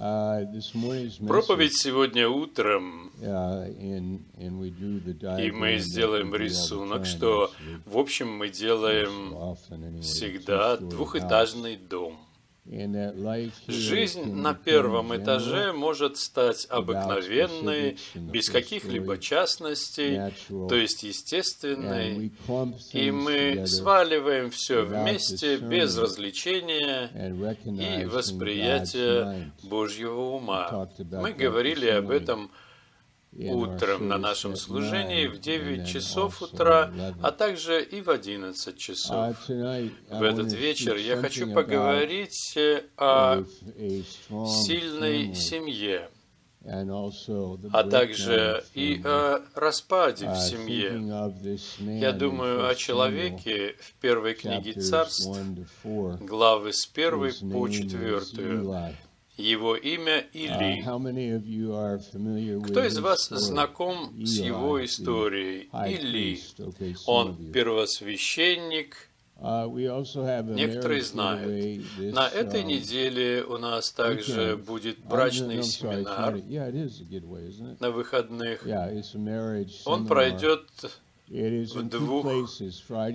Проповедь сегодня утром, и мы сделаем рисунок, что, в общем, мы делаем всегда двухэтажный дом – Жизнь на первом этаже может стать обыкновенной, без каких-либо частностей, то есть естественной, и мы сваливаем все вместе без развлечения и восприятия Божьего ума. Мы говорили об этом утром на нашем служении в 9 часов утра, а также и в 11 часов. В этот вечер я хочу поговорить о сильной семье, а также и о распаде в семье. Я думаю о человеке в первой книге царств, главы с первой по четвертую, его имя Или. Uh, Кто из вас знаком с его историей? Или. Он первосвященник, uh, Некоторые знают. На этой um, неделе у нас также будет брачный семинар на выходных. Он пройдет в двух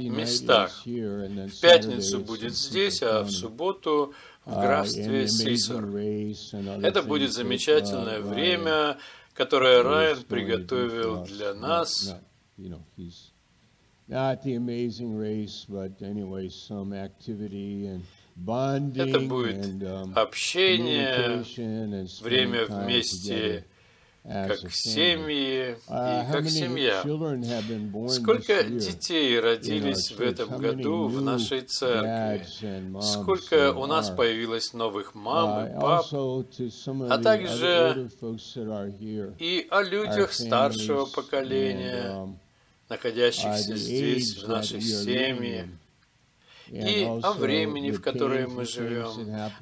местах. В пятницу будет здесь, а в субботу в графстве Сисор. Это будет замечательное время, которое Райан приготовил для нас. Это будет общение, время вместе как семьи uh, и как семья. Сколько детей родились в этом году в нашей церкви? Сколько у нас появилось новых мам и uh, пап? А также и о людях старшего поколения, um, находящихся здесь, в нашей семье и о времени, в которое мы живем,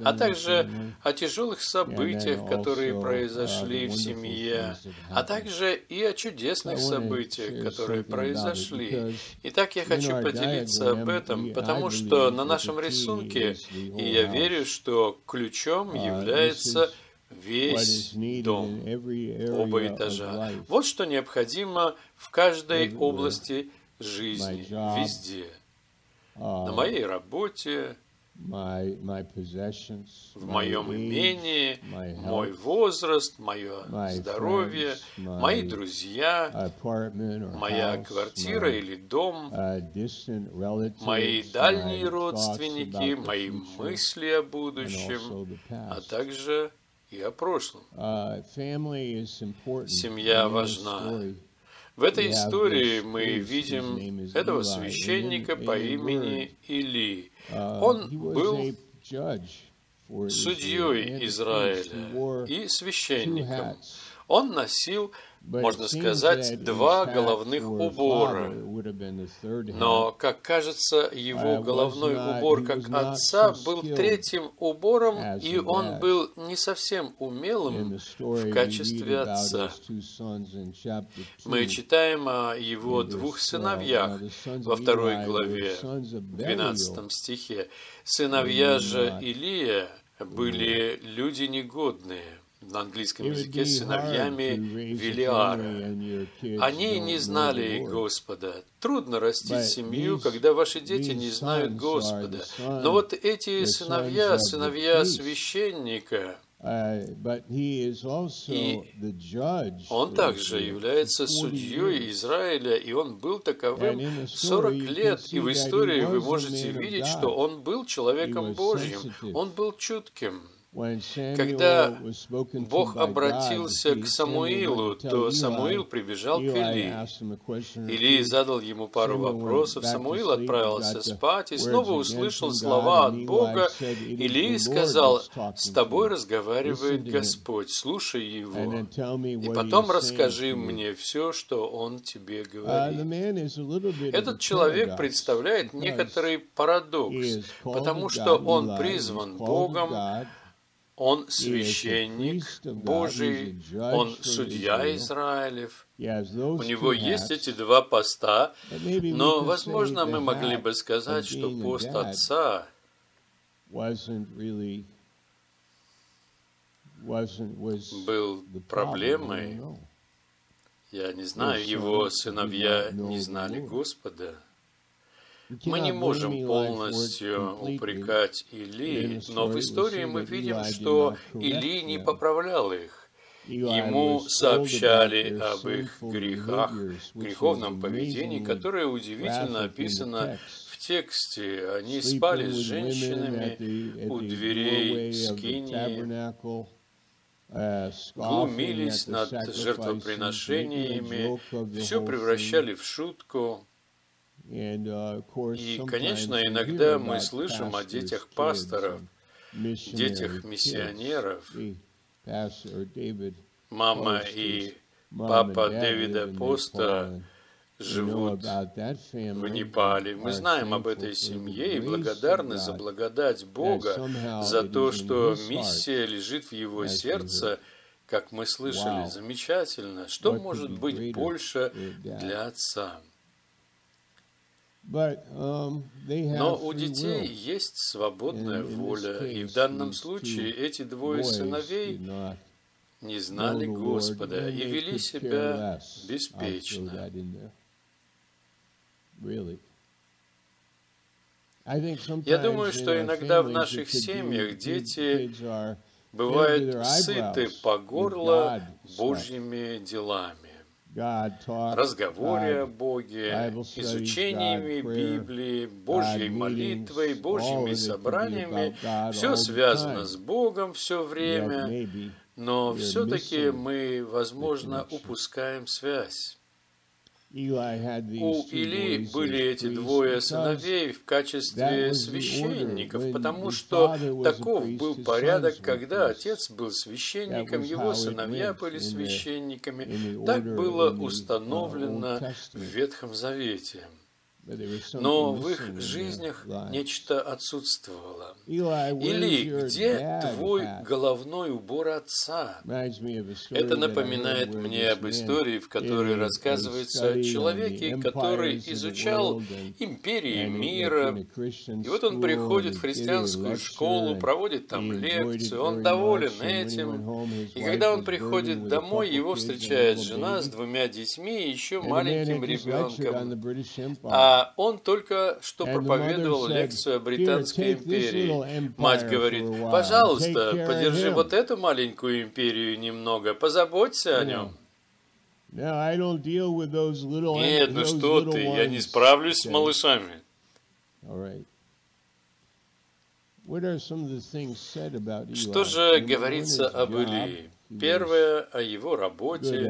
а также о тяжелых событиях, которые произошли в семье, а также и о чудесных событиях, которые произошли. Итак, я хочу поделиться об этом, потому что на нашем рисунке, и я верю, что ключом является весь дом, оба этажа. Вот что необходимо в каждой области жизни, везде – на моей работе, в моем имении, мой возраст, мое здоровье, мои друзья, моя квартира или дом, мои дальние родственники, мои мысли о будущем, а также и о прошлом. Uh, Семья важна. В этой истории мы видим этого священника по имени Или. Uh, Он был судьей Израиля и священником. Он носил можно сказать, два головных убора. Но, как кажется, его головной убор как отца был третьим убором, и он был не совсем умелым в качестве отца. Мы читаем о его двух сыновьях во второй главе, 12 стихе. Сыновья же Илия были люди негодные на английском языке сыновьями Велиара. Они не знали Господа. Трудно растить семью, когда ваши дети не знают Господа. Но вот эти сыновья, сыновья священника, и он также является судьей Израиля, и он был таковым 40 лет. И в истории вы можете видеть, что он был человеком Божьим, он был чутким. Когда Бог обратился к Самуилу, то Самуил прибежал к Или. Или задал ему пару вопросов. Самуил отправился спать и снова услышал слова от Бога. Или сказал, «С тобой разговаривает Господь, слушай его, и потом расскажи мне все, что он тебе uh, говорит». Этот человек представляет некоторый парадокс, потому что он призван Богом, он священник Божий, он судья Израилев. У него есть эти два поста, но, возможно, мы могли бы сказать, что пост отца был проблемой. Я не знаю, его сыновья не знали Господа. Мы не можем полностью упрекать Или, но в истории мы видим, что Или не поправлял их. Ему сообщали об их грехах, греховном поведении, которое удивительно описано в тексте. Они спали с женщинами у дверей скинии, глумились над жертвоприношениями, все превращали в шутку. И, конечно, иногда мы слышим о детях пасторов, детях миссионеров, Мама и папа Дэвида Поста живут в Непале. Мы знаем об этой семье и благодарны за благодать Бога, за то, что миссия лежит в его сердце, как мы слышали. Замечательно. Что может быть больше для отца? Um, Но у детей есть свободная воля, и в данном случае эти двое сыновей не знали Господа и вели себя беспечно. Я думаю, что иногда в наших семьях дети бывают сыты по горло Божьими делами разговоре о Боге, изучениями Библии, Божьей молитвой, Божьими собраниями. Все связано с Богом все время, но все-таки мы, возможно, упускаем связь. У Или были эти двое сыновей в качестве священников, потому что таков был порядок, когда отец был священником, его сыновья были священниками. Так было установлено в Ветхом Завете. Но в их жизнях нечто отсутствовало. Или где твой головной убор отца? Это напоминает мне об истории, в которой рассказывается о человеке, который изучал империи мира. И вот он приходит в христианскую школу, проводит там лекцию, он доволен этим. И когда он приходит домой, его встречает жена с двумя детьми и еще маленьким ребенком. А он только что проповедовал лекцию о Британской империи. Мать говорит, пожалуйста, подержи вот эту маленькую империю немного, позаботься о нем. Нет, ну что ты, я не справлюсь с малышами. Что же говорится об Илии? Первое о его работе.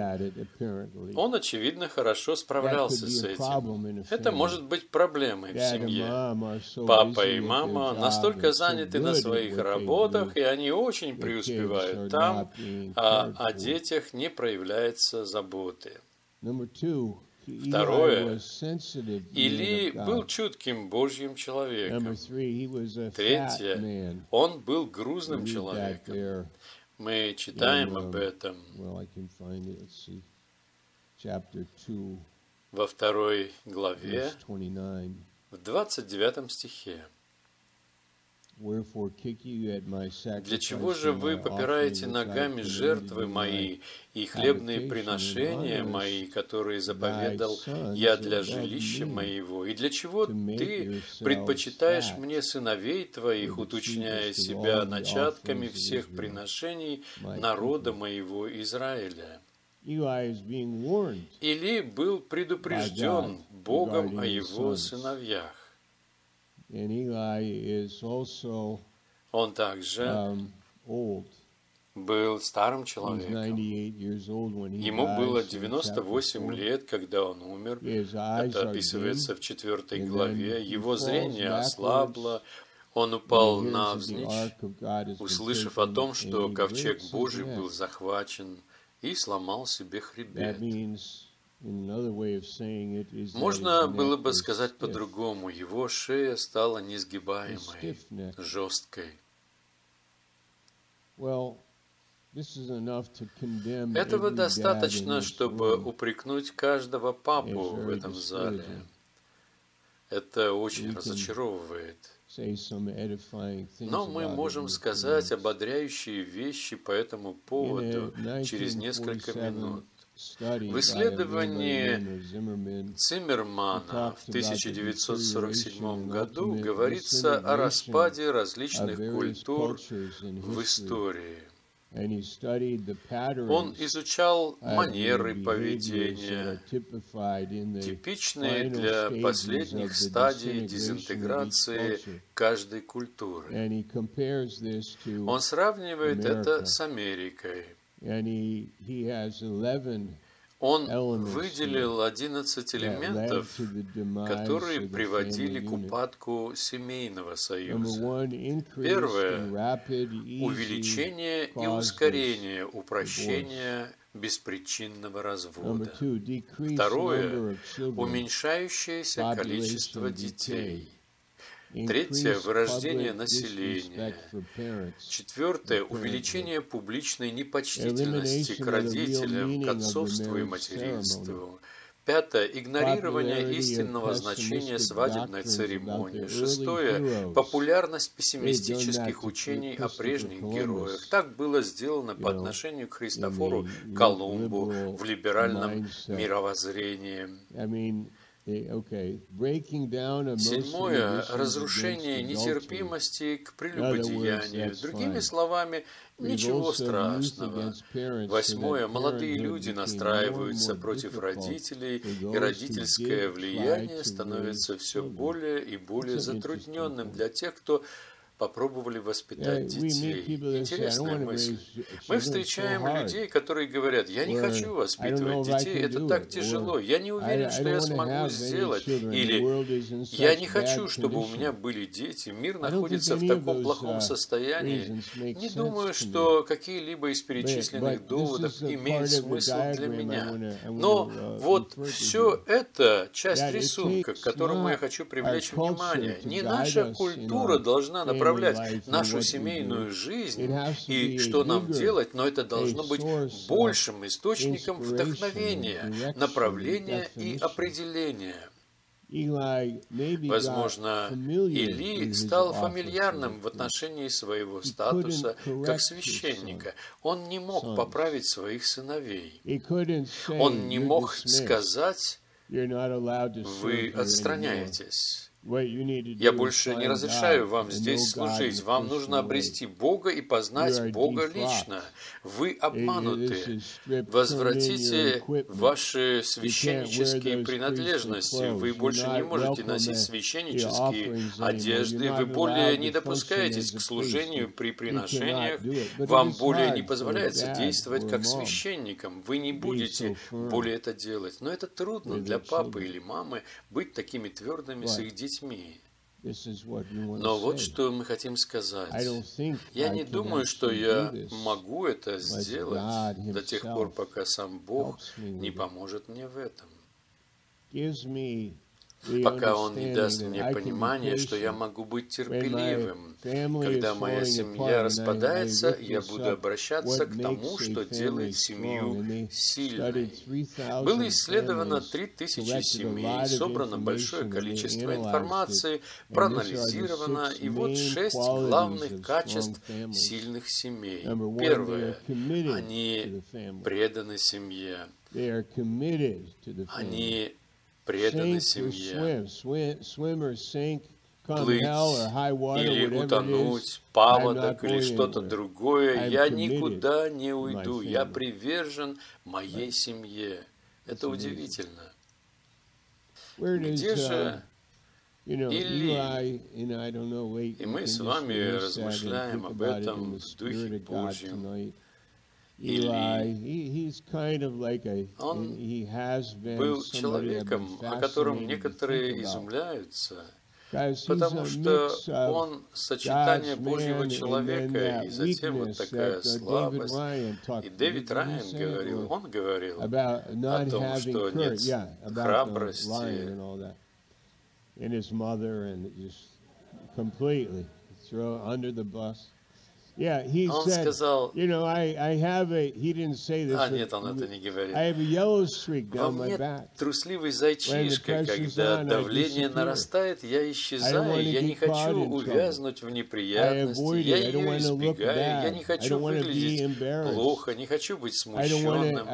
Он, очевидно, хорошо справлялся с этим. Это может быть проблемой в семье. Папа и мама настолько заняты на своих работах, и они очень преуспевают там, а о детях не проявляется заботы. Второе, Или был чутким Божьим человеком. Третье, он был грузным человеком. Мы читаем об этом. во второй главе, в 29 стихе. Для чего же вы попираете ногами жертвы мои и хлебные приношения мои, которые заповедал я для жилища моего? И для чего ты предпочитаешь мне сыновей твоих, уточняя себя начатками всех приношений народа моего Израиля? Или был предупрежден Богом о его сыновьях? Он также um, был старым человеком. Ему было 98 лет, когда он умер. Это описывается в четвертой главе. Его зрение ослабло, он упал навзничь, услышав о том, что ковчег Божий был захвачен, и сломал себе хребет. Можно было бы сказать по-другому. Его шея стала несгибаемой, жесткой. Этого достаточно, чтобы упрекнуть каждого папу в этом зале. Это очень разочаровывает. Но мы можем сказать ободряющие вещи по этому поводу через несколько минут. В исследовании Циммермана в 1947 году говорится о распаде различных культур в истории. Он изучал манеры поведения, типичные для последних стадий дезинтеграции каждой культуры. Он сравнивает это с Америкой. Он выделил 11 элементов, которые приводили к упадку семейного союза. Первое – увеличение и ускорение упрощения беспричинного развода. Второе – уменьшающееся количество детей. Третье – вырождение населения. Четвертое – увеличение публичной непочтительности к родителям, к отцовству и материнству. Пятое – игнорирование истинного значения свадебной церемонии. Шестое – популярность пессимистических учений о прежних героях. Так было сделано по отношению к Христофору Колумбу в либеральном мировоззрении. Седьмое – разрушение нетерпимости к прелюбодеянию. Другими словами, ничего страшного. Восьмое – молодые люди настраиваются против родителей, и родительское влияние становится все более и более затрудненным для тех, кто попробовали воспитать детей. Интересная мысль. Мы встречаем людей, которые говорят, я не хочу воспитывать детей, это так тяжело, я не уверен, что я смогу сделать. Или я не хочу, чтобы у меня были дети, мир находится в таком плохом состоянии. Не думаю, что какие-либо из перечисленных доводов имеют смысл для меня. Но uh, вот все это часть рисунка, к которому я хочу привлечь внимание. Не наша культура должна направлять управлять нашу семейную жизнь и что нам делать, но это должно быть большим источником вдохновения, направления и определения. Возможно, Или стал фамильярным в отношении своего статуса как священника. Он не мог поправить своих сыновей. Он не мог сказать, вы отстраняетесь. Я больше не разрешаю вам здесь служить. Вам нужно обрести Бога и познать Бога лично. Вы обмануты. Возвратите ваши священнические принадлежности. Вы больше не можете носить священнические одежды. Вы более не допускаетесь к служению при приношениях. Вам более не позволяется действовать как священникам. Вы не будете более это делать. Но это трудно для папы или мамы быть такими твердыми с их детьми детьми. Но вот что мы хотим сказать. Я не думаю, что я могу это сделать до тех пор, пока сам Бог не поможет мне в этом пока Он не даст мне понимание, что я могу быть терпеливым. Когда моя семья распадается, я буду обращаться к тому, что делает семью сильной. Было исследовано 3000 семей, собрано большое количество информации, проанализировано, и вот шесть главных качеств сильных семей. Первое. Они преданы семье. Они преданы семье. Плыть или утонуть, паводок или что-то другое, я никуда не уйду, я привержен моей семье. Это удивительно. Где же или, и мы с вами размышляем об этом в Духе Божьем, или он был человеком, о котором некоторые изумляются, потому что он сочетание Божьего человека, и затем вот такая слабость. И Дэвид Райан говорил, он говорил о том, что нет храбрости, in his mother and just completely throw under the bus. Он said, сказал, you know, I, I have a, he didn't say this, а нет, он это не говорит. I have a yellow streak Во down my мне трусливый зайчишка, когда давление нарастает, я исчезаю, я не хочу увязнуть в неприятности, я ее избегаю, я не хочу выглядеть плохо, не хочу быть смущенным,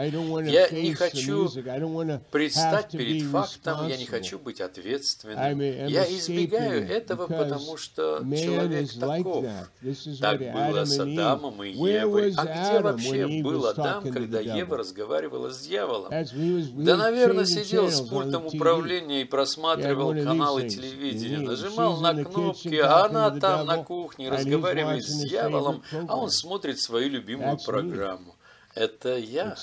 я не хочу предстать перед фактом, я не хочу быть ответственным. Я избегаю этого, потому что человек таков. Так what было с Адамом и Евой. А где вообще был Адам, когда Ева разговаривала с дьяволом? Да, наверное, сидел с пультом управления и просматривал каналы телевидения, нажимал на кнопки, а она там на кухне разговаривает с дьяволом, а он смотрит свою любимую программу. Это я.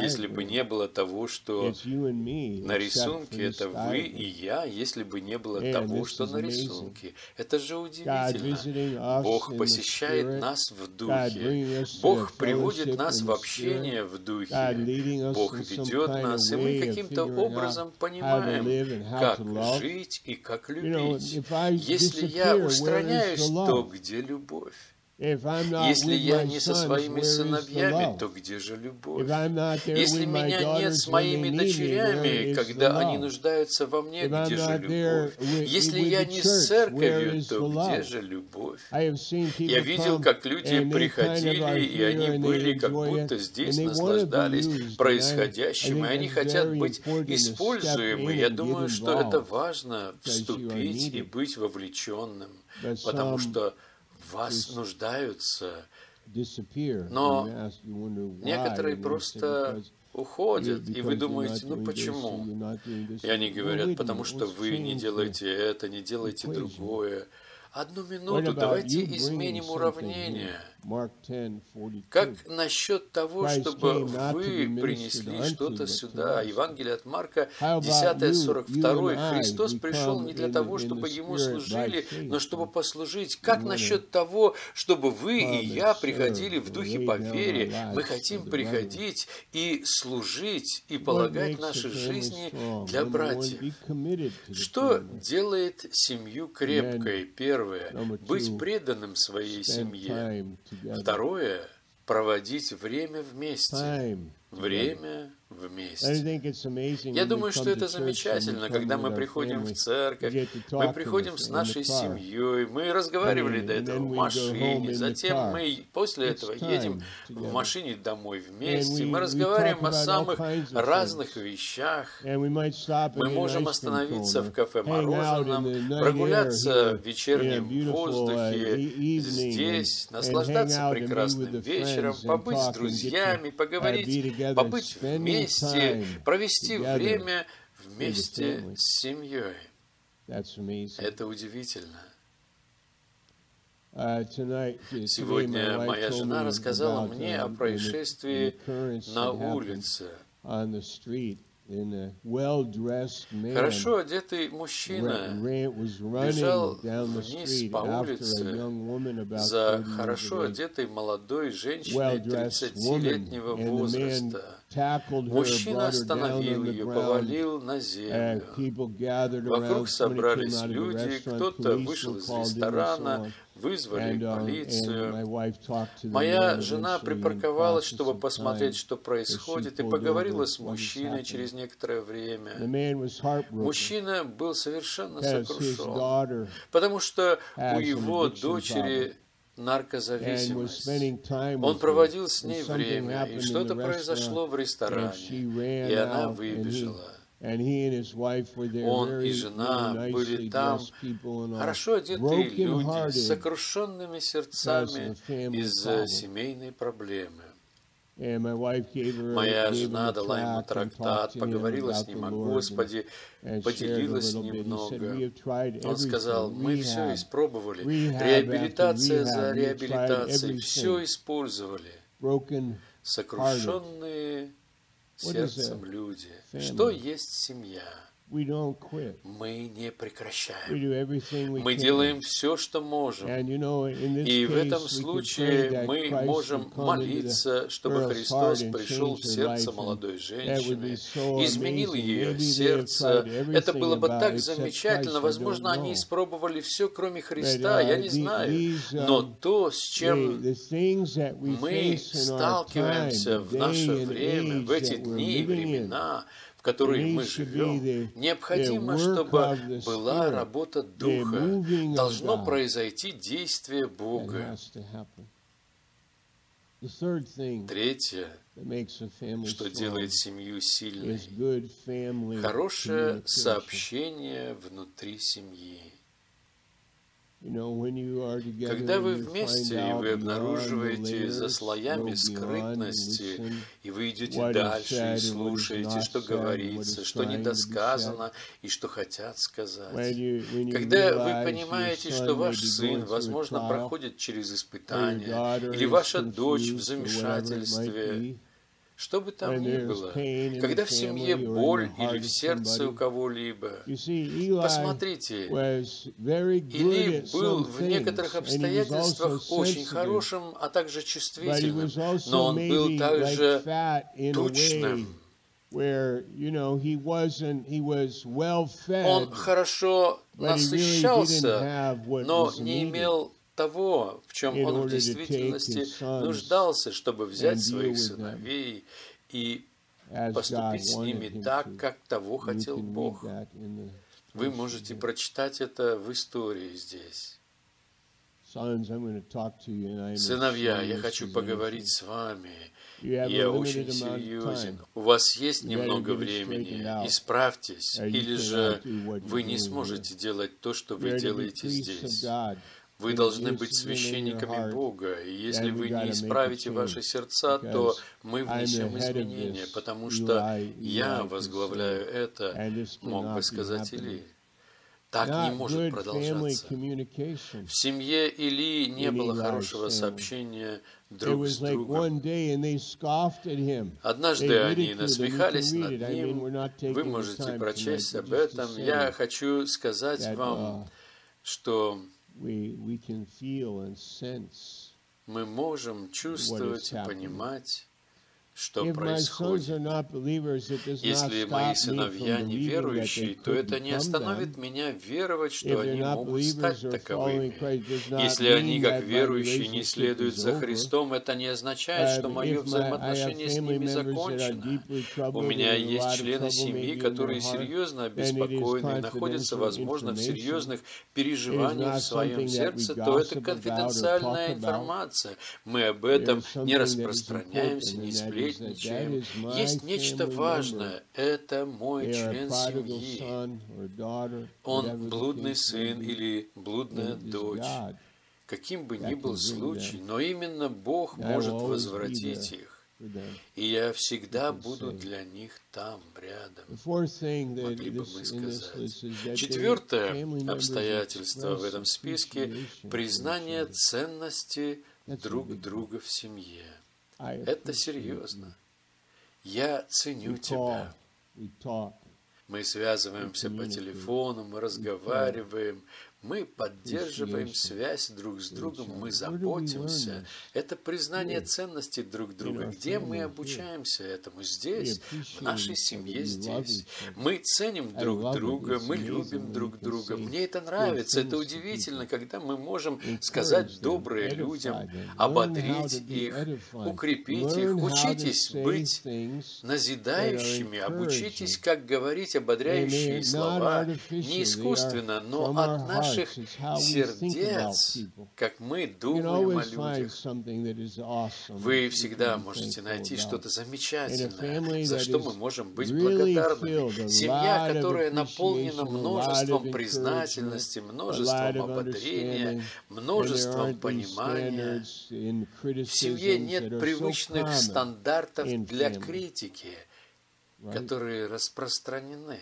Если бы не было того, что на рисунке это вы и я, если бы не было того, что на рисунке. Это же удивительно. Бог посещает нас в духе. Бог приводит нас в общение в духе. Бог ведет нас, и мы каким-то образом понимаем, как жить и как любить. Если я устраняюсь, то где любовь? Если я не со своими сыновьями, то где же любовь? Если меня нет с моими дочерями, когда они нуждаются во мне, где же любовь? Если я не с церковью, то где же любовь? Я видел, как люди приходили, и они были как будто здесь наслаждались происходящим, и они хотят быть используемы. Я думаю, что это важно вступить и быть вовлеченным, потому что вас нуждаются. Но Некоторые просто уходят, и вы думаете, ну почему? И они говорят, потому что вы не делаете это, не делаете другое. Одну минуту, давайте изменим уравнение. Here? Mark 10, 42. Как насчет того, чтобы вы принесли что-то сюда? Евангелие от Марка, How about 10, you, 42. you and I, Христос we пришел не для того, чтобы Ему служили, но чтобы послужить. Как насчет того, чтобы вы и я приходили в духе по вере? Мы хотим приходить и служить, и полагать наши жизни для братьев. Что делает семью крепкой? Первое быть преданным своей семье. Второе – проводить время вместе. Время вместе. Я думаю, что это замечательно, когда мы приходим в церковь, мы приходим с нашей семьей, мы разговаривали до этого в машине, затем мы после этого едем в машине домой вместе, мы разговариваем о самых разных вещах, мы можем остановиться в кафе мороженом, прогуляться в вечернем uh, воздухе e- здесь, наслаждаться прекрасным вечером, побыть с друзьями, uh, поговорить, побыть spending вместе, провести время вместе с семьей. Это удивительно. Uh, Сегодня моя жена рассказала мне uh, о происшествии на улице. Хорошо одетый мужчина бежал вниз по улице за 30 years хорошо одетой молодой женщиной well-dressed woman, 30-летнего and the man возраста. Мужчина остановил ее, повалил на Uh, землю. Вокруг собрались люди, кто-то вышел из ресторана, вызвали uh, полицию. Моя жена припарковалась, чтобы посмотреть, что происходит, и поговорила с мужчиной через некоторое время. Мужчина был совершенно сокрушен, потому что у его дочери наркозависимость. Он проводил с ней время, и что-то произошло в ресторане, и она выбежала. Он и жена были там, Хорошо одетые люди с сокрушенными сердцами из-за семейной проблемы. Моя жена дала ему трактат, поговорила с ним о Господе, поделилась little bit. He said, немного. "We have tried Он сказал, мы все испробовали. Реабилитация за реабилитацией. Все использовали. Сокрушенные сердцем люди. Что есть семья? Мы не прекращаем. Мы делаем все, что можем. И в этом случае мы можем молиться, чтобы Христос пришел в сердце молодой женщины, изменил ее сердце. Это было бы так замечательно. Возможно, они испробовали все, кроме Христа, я не знаю. Но то, с чем мы сталкиваемся в наше время, в эти дни и времена, в которой мы живем, необходимо, чтобы была работа Духа, должно произойти действие Бога. Третье, что делает семью сильной, хорошее сообщение внутри семьи. Когда вы вместе, и вы обнаруживаете за слоями скрытности, и вы идете дальше и слушаете, что говорится, что недосказано и что хотят сказать. Когда вы понимаете, что ваш сын, возможно, проходит через испытания, или ваша дочь в замешательстве, что бы там ни было, когда в семье боль или в сердце у кого-либо, посмотрите, Или был в некоторых обстоятельствах очень хорошим, а также чувствительным, но он был также тучным. Он хорошо насыщался, но не имел того, в чем он в действительности нуждался, чтобы взять своих сыновей и поступить с ними так, как того хотел Бог. Вы можете прочитать это в истории здесь. Сыновья, я хочу поговорить с вами. Я очень серьезен. У вас есть немного времени. Исправьтесь. Или же вы не сможете делать то, что вы делаете здесь. Вы должны быть священниками Бога, и если вы не исправите ваши сердца, то мы внесем изменения, потому что я возглавляю это, мог бы сказать Или. Так не может продолжаться. В семье Или не было хорошего сообщения друг с другом. Однажды они насмехались над ним. Вы можете прочесть об этом. Я хочу сказать вам, что мы можем чувствовать и понимать, что происходит. Если мои сыновья неверующие, то это не остановит меня веровать, что они могут стать таковыми. Если они, как верующие, не следуют за Христом, это не означает, что мое взаимоотношение с ними закончено. У меня есть члены семьи, которые серьезно обеспокоены и находятся, возможно, в серьезных переживаниях в своем сердце, то это конфиденциальная информация. Мы об этом не распространяемся, не сплетничаем, сплетничаем. Есть нечто важное. Это мой член семьи. Он блудный сын или блудная дочь. Каким бы ни был случай, но именно Бог может возвратить их. И я всегда буду для них там, рядом, могли бы мы сказать. Четвертое обстоятельство в этом списке – признание ценности друг друга в семье. Это серьезно. Я ценю тебя. Мы связываемся по телефону, мы разговариваем, мы поддерживаем связь друг с другом, мы заботимся. Это признание ценности друг друга. Где мы обучаемся этому? Здесь, в нашей семье здесь. Мы ценим друг друга, мы любим друг друга. Мне это нравится, это удивительно, когда мы можем сказать доброе людям, ободрить их, укрепить их. Учитесь быть назидающими, обучитесь, как говорить ободряющие слова, не искусственно, но от нашей наших сердец, как мы думаем о людях. Вы всегда можете найти что-то замечательное, за что мы можем быть благодарны. Семья, которая наполнена множеством признательности, множеством ободрения, множеством понимания. В семье нет привычных стандартов для критики, которые распространены.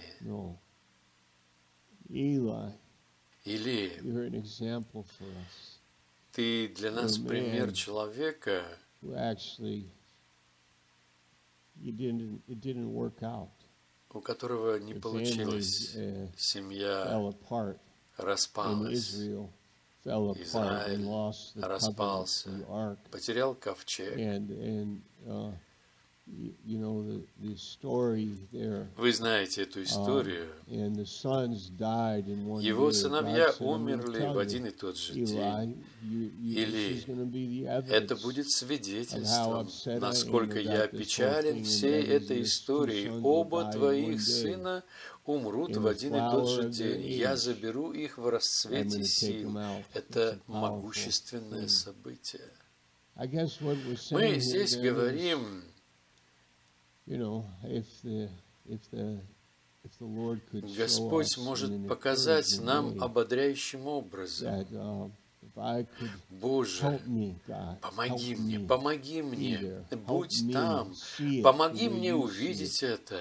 Или ты для нас пример человека, у которого не получилось, семья распалась, Израиль распался, потерял ковчег. Вы знаете эту историю. Его сыновья умерли в один и тот же день. Или это будет свидетельством, насколько я печален всей этой историей. Оба твоих сына умрут в один и тот же день. Я заберу их в расцвете сил. Это могущественное событие. Мы здесь говорим Господь может показать нам ободряющим образом. Uh, Боже, помоги мне, помоги мне, будь там, помоги мне увидеть это,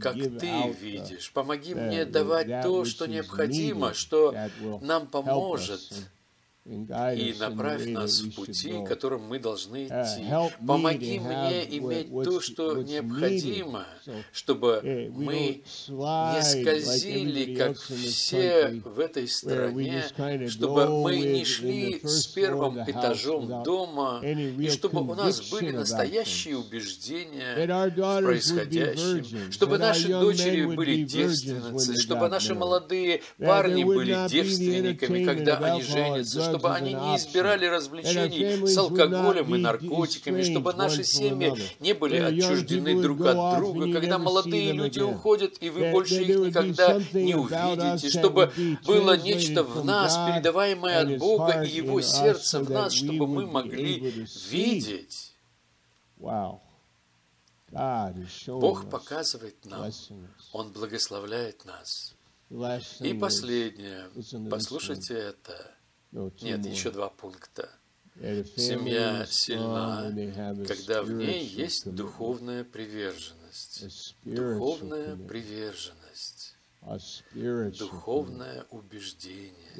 как Ты видишь, помоги мне давать то, что необходимо, что нам поможет и направь нас в пути, которым мы должны uh, идти. Помоги мне иметь то, что необходимо, чтобы uh, мы не скользили, как все в этой стране, чтобы мы не шли с первым этажом дома, и чтобы у нас были настоящие убеждения в происходящем, чтобы наши дочери были девственницы, чтобы наши молодые парни были девственниками, когда они женятся, чтобы они не избирали развлечений с алкоголем и наркотиками, чтобы наши семьи не были отчуждены друг от друга, когда молодые люди уходят, и вы больше их никогда не увидите, чтобы было нечто в нас, передаваемое от Бога и Его сердце в нас, чтобы мы могли видеть. Бог показывает нам, Он благословляет нас. И последнее, послушайте это. Нет, еще два пункта. Семья сильна, когда в ней есть духовная приверженность. Духовная приверженность. Духовное убеждение.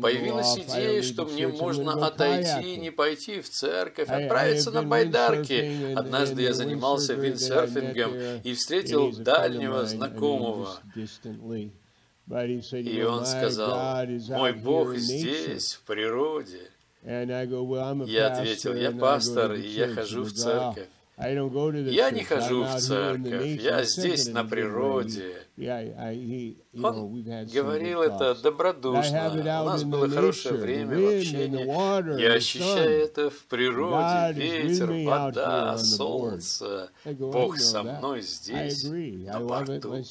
Появилась идея, что мне можно отойти, не пойти в церковь, отправиться на байдарки. Однажды я занимался виндсерфингом и встретил дальнего знакомого. И он сказал, мой Бог здесь, в природе. Я ответил, я пастор, и я хожу в церковь. Я не хожу в церковь, я здесь на природе. Он говорил это добродушно. У нас было хорошее время в общении. Я ощущаю это в природе. Ветер, вода, солнце. Бог со мной здесь, на борту.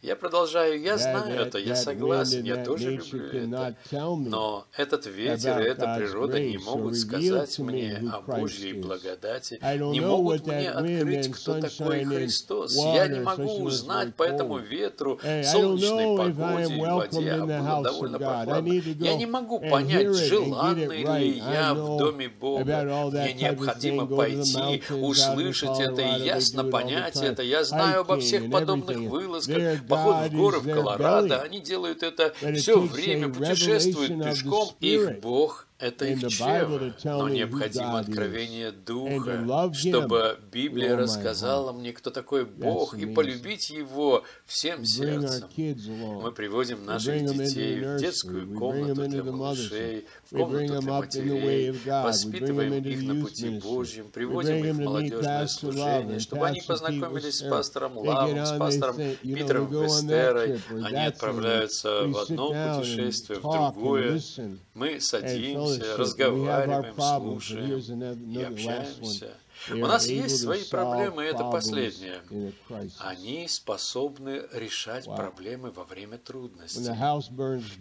Я продолжаю, я знаю это, я согласен, я тоже люблю это. Но этот ветер и эта природа не могут сказать мне о Божьей благодати, не могут мне открыть, кто такой Христос. Я не могу узнать по этому ветру, солнечной погоде и воде, а было довольно прохладно. Я не могу понять, желанный ли я в Доме Бога. Мне необходимо пойти, услышать это и ясно понять это. Я знаю обо всех подобных вылазках, поход в горы в Колорадо, они делают это все время, путешествуют пешком, их Бог это их чрево, но необходимо откровение Духа, чтобы Библия рассказала мне, кто такой Бог, и полюбить Его всем сердцем. Мы приводим наших детей в детскую комнату для малышей, в комнату для матерей, воспитываем их на пути Божьем, приводим их в молодежное служение, чтобы они познакомились с пастором Лавом, с пастором Питером Вестерой. Они отправляются в одно путешествие, в другое. Мы садимся, разговариваем, слушаем и общаемся. У нас есть свои проблемы, и это последнее. Они способны решать проблемы во время трудностей.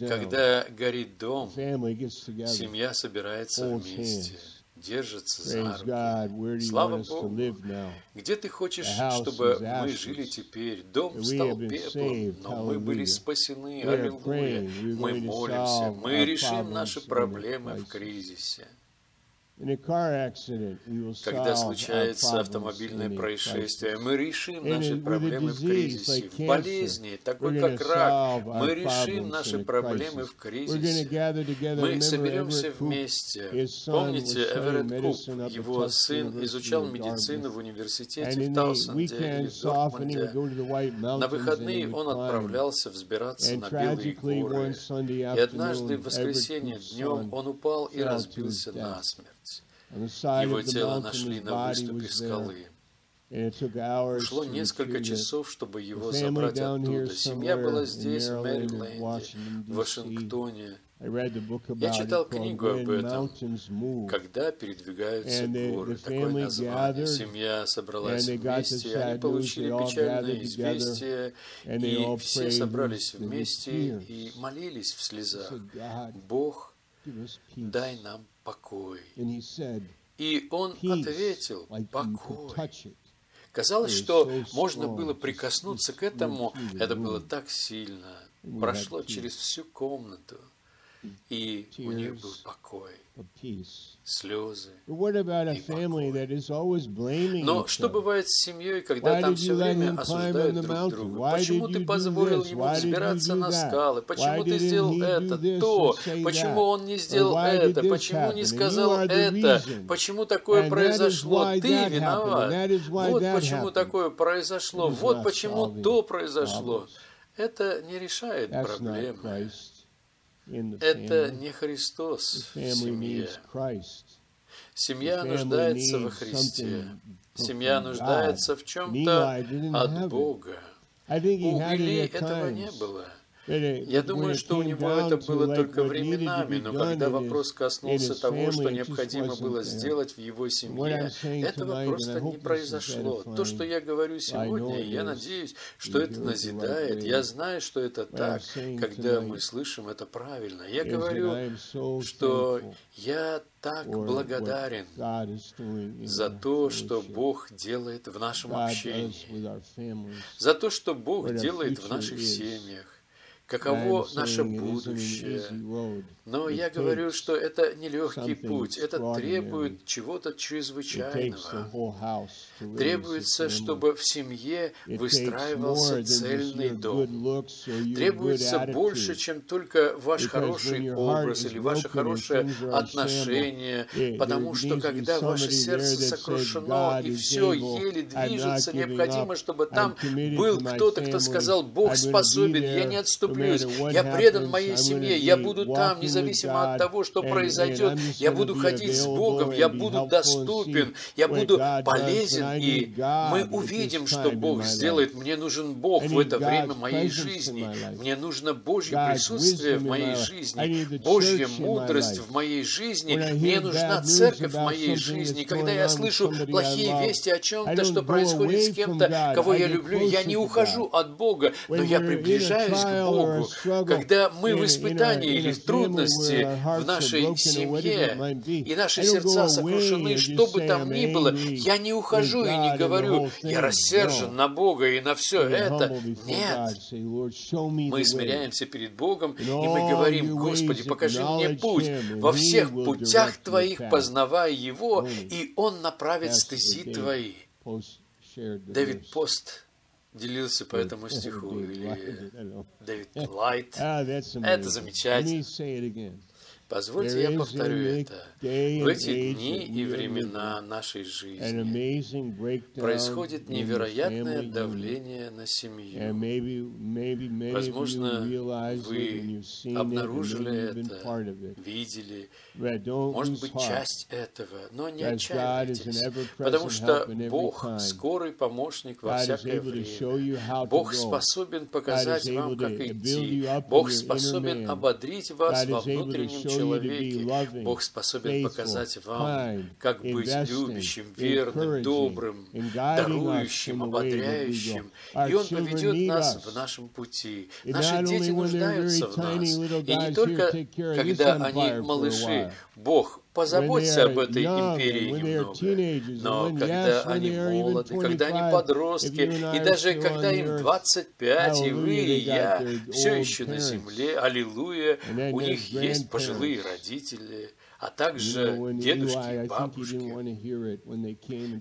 Когда горит дом, семья собирается вместе держится за руки. Слава Богу. Где ты хочешь, чтобы мы жили теперь? Дом стал пеплом, но мы были спасены. Аллилуйя. Мы молимся. Мы решим наши проблемы в кризисе. Когда случается автомобильное происшествие, мы решим наши проблемы в кризисе. В болезни, такой как рак, мы решим наши проблемы в кризисе. Мы соберемся вместе. Помните, Эверетт Куп, его сын, изучал медицину в университете в Таусенде и Дортмунде. На выходные он отправлялся взбираться на Белые горы. И однажды в воскресенье днем он упал и разбился насмерть. Его тело нашли на выступе скалы. Ушло несколько часов, чтобы его забрать оттуда. Семья была здесь, в Мэриленде, в Вашингтоне. Я читал книгу об этом, когда передвигаются горы. Такое название. Семья собралась вместе, они получили печальное известие, и все собрались вместе и молились в слезах. Бог, дай нам покой. И он ответил, покой. Казалось, что можно было прикоснуться к этому. Это было так сильно. Прошло через всю комнату. И у них был покой слезы и Но что бывает с семьей, когда там все время осуждают друг друга? Почему ты позволил ему взбираться на скалы? Почему ты сделал это, то? Почему он не сделал это? Почему не сказал это? Почему такое произошло? Ты виноват. Вот почему такое произошло. Вот почему то произошло. Это не решает проблемы. Это не Христос в семье. Семья нуждается во Христе. Семья нуждается в чем-то от Бога. У Или этого не было. Я думаю, что у него это было только временами, но когда вопрос коснулся того, что необходимо было сделать в его семье, этого просто не произошло. То, что я говорю сегодня, я надеюсь, что это назидает. Я знаю, что это так, когда мы слышим это правильно. Я говорю, что я так благодарен за то, что Бог делает в нашем общении, за то, что Бог делает в наших семьях, каково наше будущее. Но я говорю, что это нелегкий путь, это требует чего-то чрезвычайного. Требуется, чтобы в семье выстраивался цельный дом. Требуется больше, чем только ваш хороший образ или ваше хорошее отношение, потому что когда ваше сердце сокрушено и все еле движется, необходимо, чтобы там был кто-то, кто сказал, Бог способен, я не отступлюсь, я предан моей семье, я буду там, не независимо от того, что произойдет, я буду ходить с Богом, я буду доступен, я буду полезен, и мы увидим, что Бог сделает. Мне нужен Бог в это время моей жизни. Мне нужно Божье присутствие в моей жизни, Божья мудрость в моей жизни. Мне нужна церковь в моей жизни. Когда я слышу плохие вести о чем-то, что происходит с кем-то, кого я люблю, я не ухожу от Бога, но я приближаюсь к Богу. Когда мы в испытании или в трудности, трудности в нашей семье, и наши сердца сокрушены, что бы там ни было, я не ухожу и не говорю, я рассержен на Бога и на все это. Нет. Мы смиряемся перед Богом, и мы говорим, Господи, покажи мне путь. Во всех путях Твоих познавай Его, и Он направит стези Твои. Дэвид Пост делился по этому стиху, или Дэвид Лайт. Это замечательно. Позвольте я повторю это. В эти дни и времена нашей жизни происходит невероятное давление на семью. Возможно, вы обнаружили это, видели, может быть, часть этого, но не отчаивайтесь, потому что Бог – скорый помощник во всякое время. Бог способен показать вам, как идти. Бог способен ободрить вас во внутреннем человеке. Бог способен показать вам, как быть любящим, верным, добрым, дарующим, ободряющим. И Он поведет нас в нашем пути. Наши дети нуждаются в нас. И не только, когда они малыши. Бог позаботься об этой империи немного. Но когда они молоды, когда они подростки, и даже когда им 25, и вы, и я все еще на земле, аллилуйя, у них есть пожилые родители, а также дедушки и бабушки.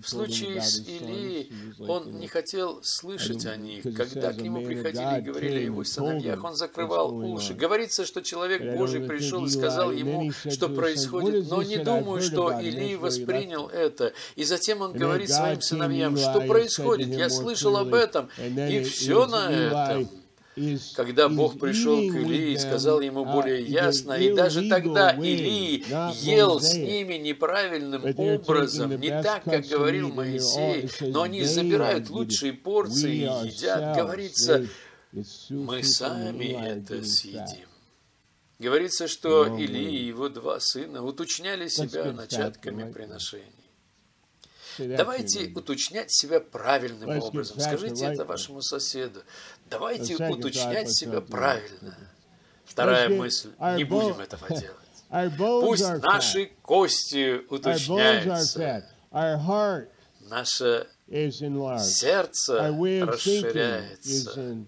В случае с Илией он не хотел слышать о них. Когда к нему приходили и говорили о его сыновьях, он закрывал уши. Говорится, что человек Божий пришел и сказал ему, что происходит, но не думаю, что Илий воспринял это. И затем он говорит своим сыновьям, что происходит, я слышал об этом, и все на этом. Когда Бог пришел к Илии и сказал ему более ясно, и даже тогда Илий ел с ними неправильным образом, не так, как говорил Моисей, но они забирают лучшие порции и едят. Говорится, мы сами это съедим. Говорится, что Илий и его два сына уточняли себя начатками приношений. Давайте уточнять себя правильным образом. Скажите это вашему соседу. Давайте уточнять себя правильно. Вторая мысль. Не будем этого делать. Пусть наши кости уточняются. Наше сердце расширяется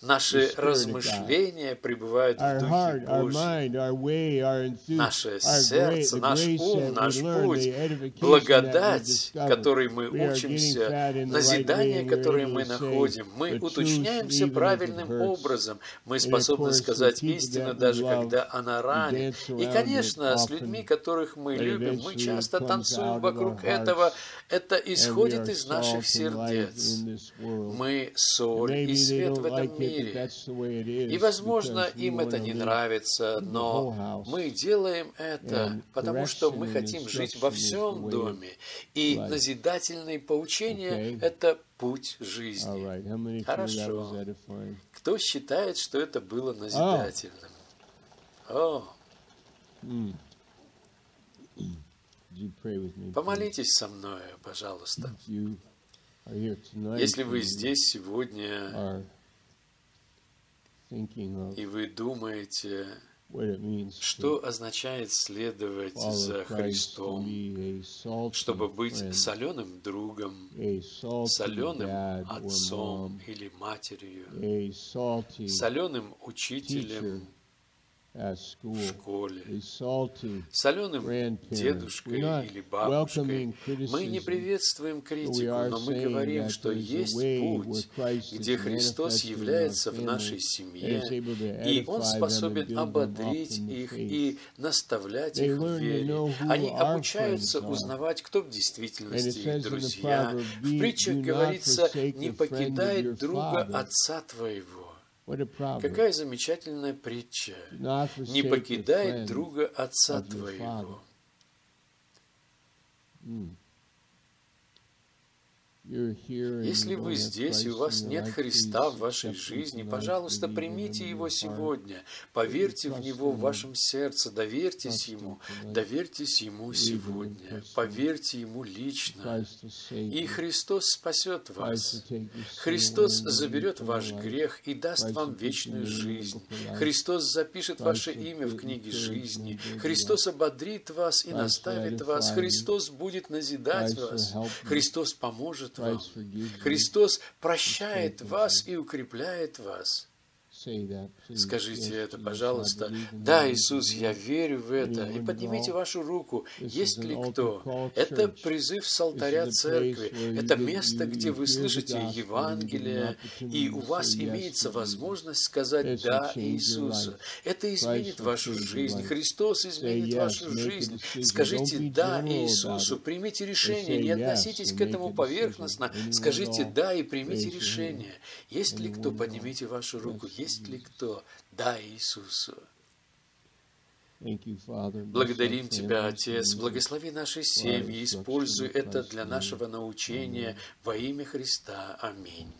Наши размышления пребывают в Духе Божьем. Наше сердце, наш ум, наш путь, благодать, которой мы учимся, назидание, которое мы находим, мы уточняемся правильным образом. Мы способны сказать истину, даже когда она ранит. И, конечно, с людьми, которых мы любим, мы часто танцуем вокруг этого. Это исходит из наших сердец. Мы соль и свет в этом мире мире. И, возможно, им это не нравится, но мы делаем это, потому что мы хотим жить во всем доме. И назидательные поучения – это путь жизни. Хорошо. Кто считает, что это было назидательным? О! Помолитесь со мной, пожалуйста. Если вы здесь сегодня и вы думаете, что означает следовать за Христом, чтобы быть соленым другом, соленым отцом или матерью, соленым учителем, в школе, соленым дедушкой или бабушкой. Мы не приветствуем критику, но мы говорим, что есть путь, где Христос является в нашей семье, и Он способен ободрить их и наставлять их в вере. Они обучаются узнавать, кто в действительности их друзья. В притчах говорится, не покидай друга отца твоего. Какая замечательная притча. Не покидай друга отца твоего. Если вы здесь и у вас нет Христа в вашей жизни, пожалуйста, примите Его сегодня, поверьте в Него в вашем сердце, доверьтесь Ему, доверьтесь Ему сегодня, поверьте Ему лично, и Христос спасет вас. Христос заберет ваш грех и даст вам вечную жизнь. Христос запишет ваше имя в книге жизни. Христос ободрит вас и наставит вас. Христос будет назидать вас. Христос поможет Христос прощает вас и укрепляет вас. Скажите это, пожалуйста. Да, Иисус, я верю в это. И поднимите вашу руку. Есть ли кто? Это призыв с алтаря церкви. Это место, где вы слышите Евангелие, и у вас имеется возможность сказать «Да» Иисусу. Это изменит вашу жизнь. Христос изменит вашу жизнь. Скажите «Да» Иисусу. Примите решение. Не относитесь к этому поверхностно. Скажите «Да» и примите решение. Есть ли кто? Поднимите вашу руку. Есть есть ли кто? Да, Иисусу. Благодарим Тебя, Отец. Благослови наши семьи. Используй это для нашего научения во имя Христа. Аминь.